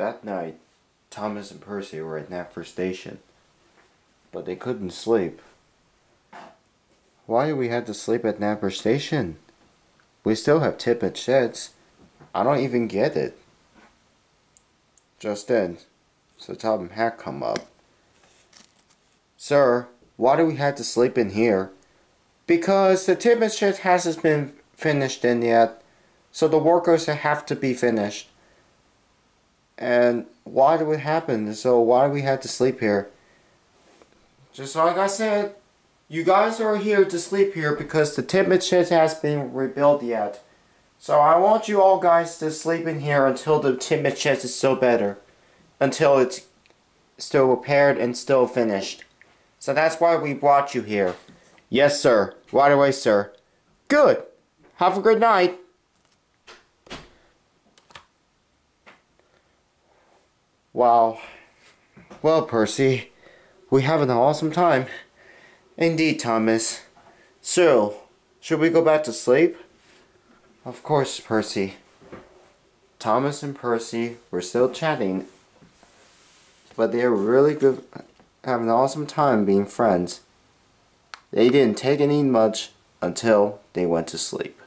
That night, Thomas and Percy were at Knapford Station, but they couldn't sleep. Why we have to sleep at Knapford Station? We still have Tidmouth sheds. I don't even get it. Just then, Sir Topham Hatt come up. Sir, why do we have to sleep in here? Because the Tidmouth shed hasn't been finished in yet, so the workers have to be finished. And why did it happen? So why do we have to sleep here? Just like I said, you guys are here to sleep here because the Tidmouth shed has been rebuilt yet. So I want you all guys to sleep in here until the Tidmouth shed is still better. Until it's still repaired and still finished. So that's why we brought you here. Yes, sir. Right away, sir. Good. Have a good night. Wow. Well, Percy, we have an awesome time. Indeed, Thomas. So, should we go back to sleep? Of course, Percy. Thomas and Percy were still chatting, but they were really good, having an awesome time being friends. They didn't take any much until they went to sleep.